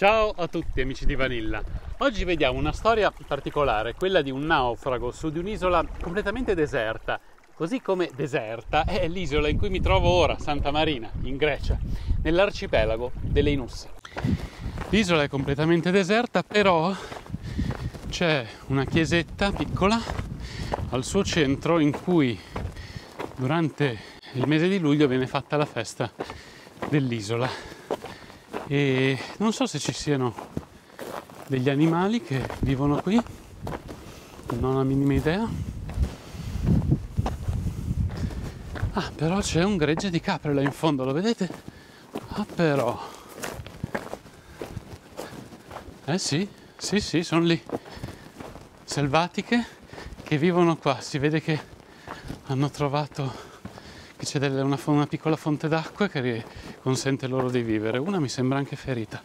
Ciao a tutti amici di Vanilla. Oggi vediamo una storia particolare, quella di un naufrago su di un'isola completamente deserta, così come deserta è l'isola in cui mi trovo ora, Santa Marina, in Grecia, nell'arcipelago delle Inusse. L'isola è completamente deserta, però c'è una chiesetta piccola al suo centro in cui durante il mese di luglio viene fatta la festa dell'isola e non so se ci siano degli animali che vivono qui, non ho la minima idea. Ah, però c'è un gregge di capre là in fondo, lo vedete? Ah, però. Eh sì, sì, sì, sono lì. Selvatiche che vivono qua. Si vede che hanno trovato che c'è una, una piccola fonte d'acqua che consente loro di vivere. Una mi sembra anche ferita.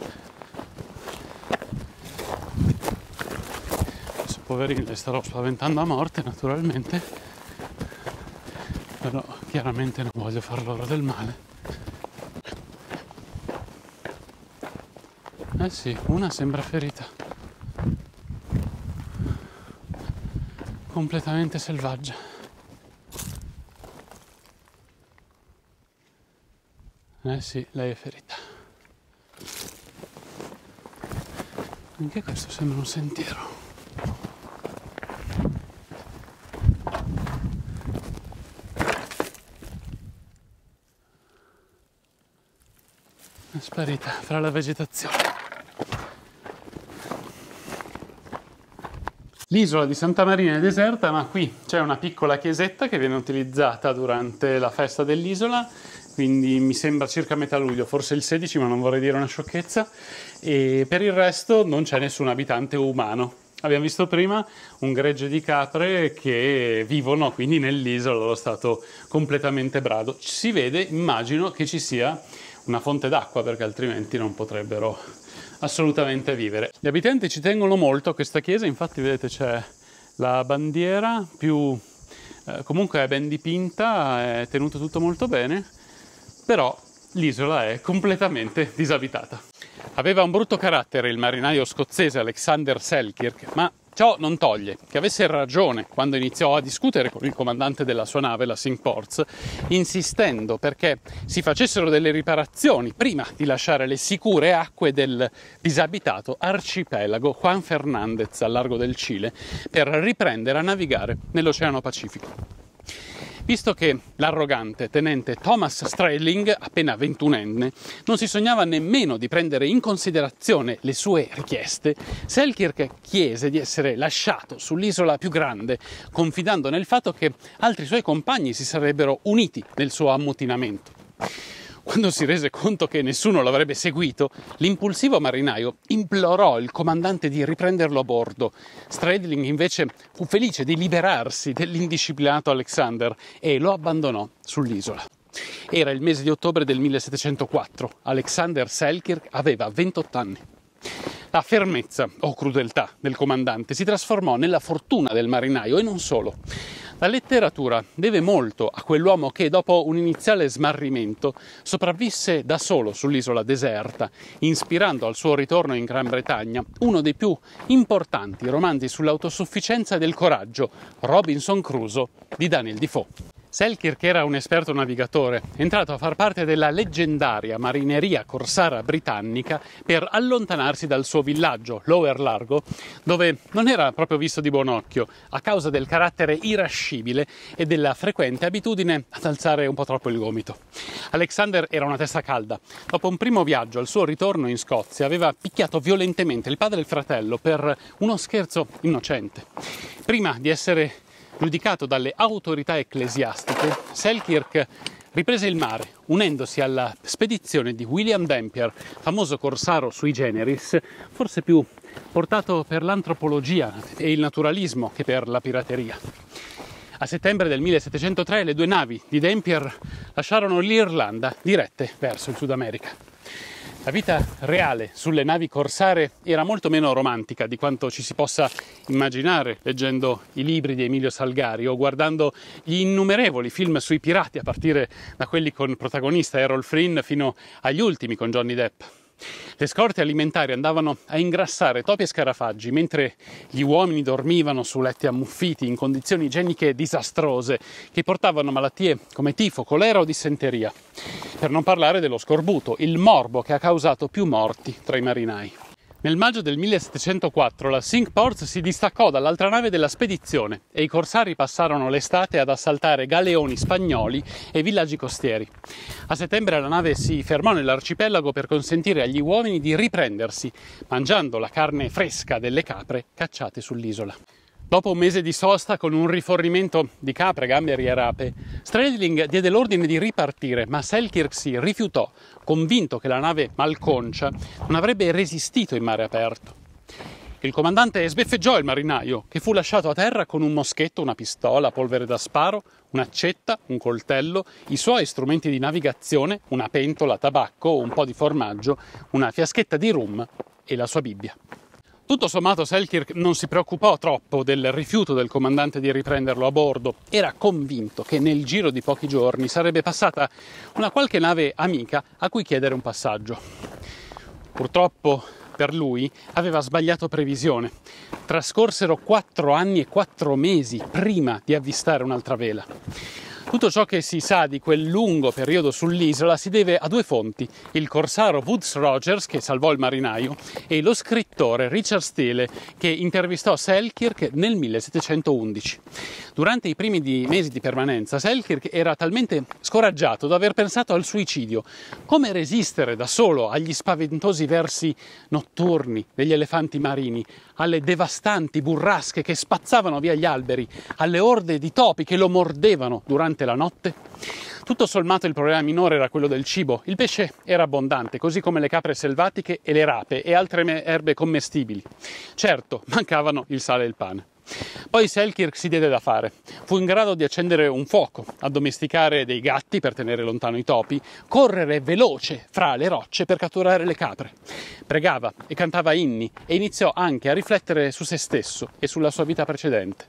Adesso poverini le starò spaventando a morte naturalmente, però chiaramente non voglio far loro del male. Eh sì, una sembra ferita. Completamente selvaggia. Eh sì, lei è ferita. Anche questo sembra un sentiero. È sparita fra la vegetazione. L'isola di Santa Marina è deserta, ma qui c'è una piccola chiesetta che viene utilizzata durante la festa dell'isola quindi mi sembra circa metà luglio, forse il 16, ma non vorrei dire una sciocchezza. E per il resto non c'è nessun abitante umano. Abbiamo visto prima un gregge di capre che vivono quindi nell'isola dallo stato completamente brado. Si vede, immagino, che ci sia una fonte d'acqua perché altrimenti non potrebbero assolutamente vivere. Gli abitanti ci tengono molto a questa chiesa, infatti vedete c'è la bandiera più eh, comunque è ben dipinta, è tenuto tutto molto bene però l'isola è completamente disabitata. Aveva un brutto carattere il marinaio scozzese Alexander Selkirk, ma Ciò non toglie che avesse ragione quando iniziò a discutere con il comandante della sua nave, la Cinque Ports, insistendo perché si facessero delle riparazioni prima di lasciare le sicure acque del disabitato arcipelago Juan Fernandez al largo del Cile per riprendere a navigare nell'Oceano Pacifico visto che l'arrogante tenente Thomas Strailing, appena ventunenne, non si sognava nemmeno di prendere in considerazione le sue richieste, Selkirk chiese di essere lasciato sull'isola più grande, confidando nel fatto che altri suoi compagni si sarebbero uniti nel suo ammutinamento. Quando si rese conto che nessuno l'avrebbe seguito, l'impulsivo marinaio implorò il comandante di riprenderlo a bordo. Stradling invece fu felice di liberarsi dell'indisciplinato Alexander e lo abbandonò sull'isola. Era il mese di ottobre del 1704. Alexander Selkirk aveva 28 anni. La fermezza o crudeltà del comandante si trasformò nella fortuna del marinaio e non solo. La letteratura deve molto a quell'uomo che, dopo un iniziale smarrimento, sopravvisse da solo sull'isola deserta, ispirando al suo ritorno in Gran Bretagna uno dei più importanti romanzi sull'autosufficienza e del coraggio, Robinson Crusoe di Daniel Defoe. Selkirk era un esperto navigatore, entrato a far parte della leggendaria marineria corsara britannica per allontanarsi dal suo villaggio, Lower Largo, dove non era proprio visto di buon occhio a causa del carattere irascibile e della frequente abitudine ad alzare un po' troppo il gomito. Alexander era una testa calda. Dopo un primo viaggio al suo ritorno in Scozia aveva picchiato violentemente il padre e il fratello per uno scherzo innocente. Prima di essere giudicato dalle autorità ecclesiastiche, Selkirk riprese il mare, unendosi alla spedizione di William Dampier, famoso corsaro sui generis, forse più portato per l'antropologia e il naturalismo che per la pirateria. A settembre del 1703 le due navi di Dampier lasciarono l'Irlanda dirette verso il Sud America. La vita reale sulle navi corsare era molto meno romantica di quanto ci si possa immaginare leggendo i libri di Emilio Salgari o guardando gli innumerevoli film sui pirati, a partire da quelli con protagonista Errol Flynn fino agli ultimi con Johnny Depp. Le scorte alimentari andavano a ingrassare topi e scarafaggi, mentre gli uomini dormivano su letti ammuffiti in condizioni igieniche disastrose che portavano malattie come tifo, colera o dissenteria. Per non parlare dello scorbuto, il morbo che ha causato più morti tra i marinai. Nel maggio del 1704 la Cinque Ports si distaccò dall'altra nave della spedizione e i corsari passarono l'estate ad assaltare galeoni spagnoli e villaggi costieri. A settembre la nave si fermò nell'arcipelago per consentire agli uomini di riprendersi, mangiando la carne fresca delle capre cacciate sull'isola. Dopo un mese di sosta con un rifornimento di capre, gamberi e rape, Stradling diede l'ordine di ripartire, ma Selkirk si rifiutò, convinto che la nave malconcia non avrebbe resistito in mare aperto. Il comandante sbeffeggiò il marinaio, che fu lasciato a terra con un moschetto, una pistola, polvere da sparo, un'accetta, un coltello, i suoi strumenti di navigazione, una pentola, tabacco, un po' di formaggio, una fiaschetta di rum e la sua Bibbia. Tutto sommato Selkirk non si preoccupò troppo del rifiuto del comandante di riprenderlo a bordo. Era convinto che nel giro di pochi giorni sarebbe passata una qualche nave amica a cui chiedere un passaggio. Purtroppo per lui aveva sbagliato previsione. Trascorsero quattro anni e quattro mesi prima di avvistare un'altra vela. Tutto ciò che si sa di quel lungo periodo sull'isola si deve a due fonti, il corsaro Woods Rogers che salvò il marinaio e lo scrittore Richard Steele che intervistò Selkirk nel 1711. Durante i primi di mesi di permanenza Selkirk era talmente scoraggiato da aver pensato al suicidio. Come resistere da solo agli spaventosi versi notturni degli elefanti marini, alle devastanti burrasche che spazzavano via gli alberi, alle orde di topi che lo mordevano durante la notte? Tutto sommato il problema minore era quello del cibo. Il pesce era abbondante, così come le capre selvatiche e le rape e altre erbe commestibili. Certo, mancavano il sale e il pane. Poi Selkirk si diede da fare. Fu in grado di accendere un fuoco, addomesticare dei gatti per tenere lontano i topi, correre veloce fra le rocce per catturare le capre. Pregava e cantava inni e iniziò anche a riflettere su se stesso e sulla sua vita precedente.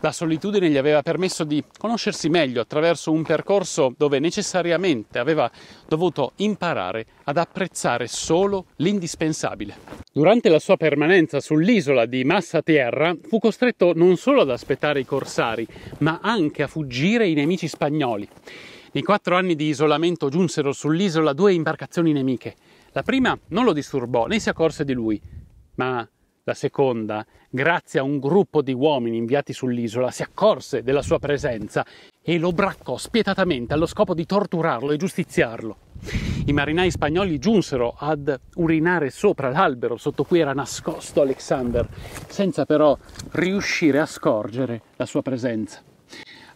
La solitudine gli aveva permesso di conoscersi meglio attraverso un percorso dove necessariamente aveva dovuto imparare ad apprezzare solo l'indispensabile. Durante la sua permanenza sull'isola di Massa Terra fu costretto non solo ad aspettare i corsari, ma anche a fuggire i nemici spagnoli. Nei quattro anni di isolamento giunsero sull'isola due imbarcazioni nemiche. La prima non lo disturbò né si accorse di lui, ma la seconda, grazie a un gruppo di uomini inviati sull'isola, si accorse della sua presenza e lo braccò spietatamente allo scopo di torturarlo e giustiziarlo. I marinai spagnoli giunsero ad urinare sopra l'albero sotto cui era nascosto Alexander, senza però riuscire a scorgere la sua presenza.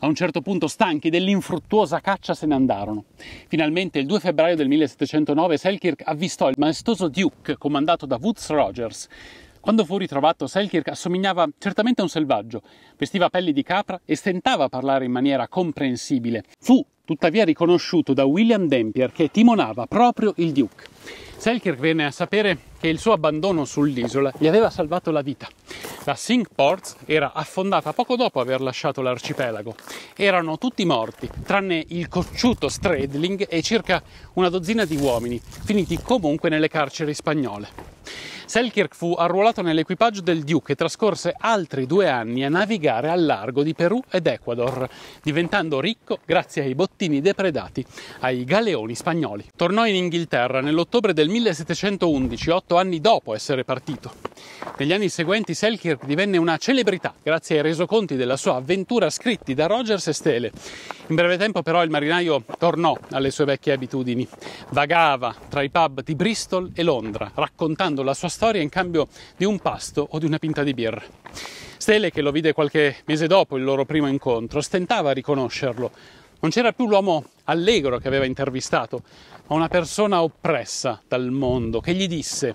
A un certo punto, stanchi dell'infruttuosa caccia, se ne andarono. Finalmente, il 2 febbraio del 1709, Selkirk avvistò il maestoso Duke, comandato da Woods Rogers. Quando fu ritrovato, Selkirk assomigliava certamente a un selvaggio, vestiva pelli di capra e stentava a parlare in maniera comprensibile. Fu tuttavia riconosciuto da William Dampier che timonava proprio il Duke. Selkirk venne a sapere che il suo abbandono sull'isola gli aveva salvato la vita. La Cinque Ports era affondata poco dopo aver lasciato l'arcipelago. Erano tutti morti, tranne il cocciuto Stradling e circa una dozzina di uomini, finiti comunque nelle carceri spagnole. Selkirk fu arruolato nell'equipaggio del Duke e trascorse altri due anni a navigare al largo di Perù ed Ecuador, diventando ricco grazie ai bottini depredati ai galeoni spagnoli. Tornò in Inghilterra nell'ottobre del 1711, otto anni dopo essere partito. Negli anni seguenti Selkirk divenne una celebrità grazie ai resoconti della sua avventura scritti da Rogers e Stele. In breve tempo però il marinaio tornò alle sue vecchie abitudini. Vagava tra i pub di Bristol e Londra, raccontando la sua storia in cambio di un pasto o di una pinta di birra. Stele, che lo vide qualche mese dopo il loro primo incontro, stentava a riconoscerlo. Non c'era più l'uomo allegro che aveva intervistato, ma una persona oppressa dal mondo che gli disse: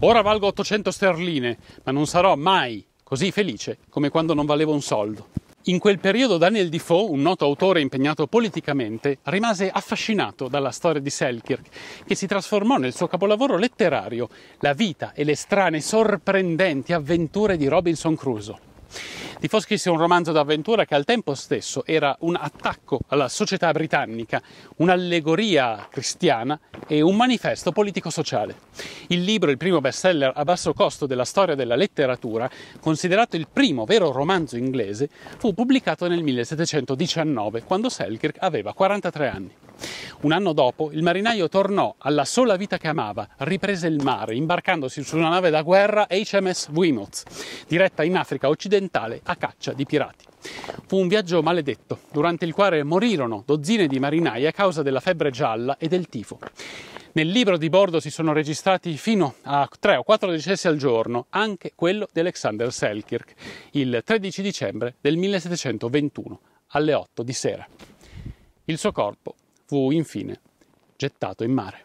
Ora valgo 800 sterline, ma non sarò mai così felice come quando non valevo un soldo. In quel periodo Daniel Defoe, un noto autore impegnato politicamente, rimase affascinato dalla storia di Selkirk, che si trasformò nel suo capolavoro letterario, La vita e le strane sorprendenti avventure di Robinson Crusoe. Defoe scrisse un romanzo d'avventura che al tempo stesso era un attacco alla società britannica, un'allegoria cristiana e un manifesto politico-sociale. Il libro, il primo bestseller a basso costo della storia della letteratura, considerato il primo vero romanzo inglese, fu pubblicato nel 1719, quando Selkirk aveva 43 anni. Un anno dopo, il marinaio tornò alla sola vita che amava, riprese il mare, imbarcandosi su una nave da guerra HMS Weymouth, diretta in Africa occidentale a caccia di pirati. Fu un viaggio maledetto, durante il quale morirono dozzine di marinai a causa della febbre gialla e del tifo. Nel libro di bordo si sono registrati fino a tre o quattro decessi al giorno, anche quello di Alexander Selkirk, il 13 dicembre del 1721, alle 8 di sera. Il suo corpo fu infine gettato in mare.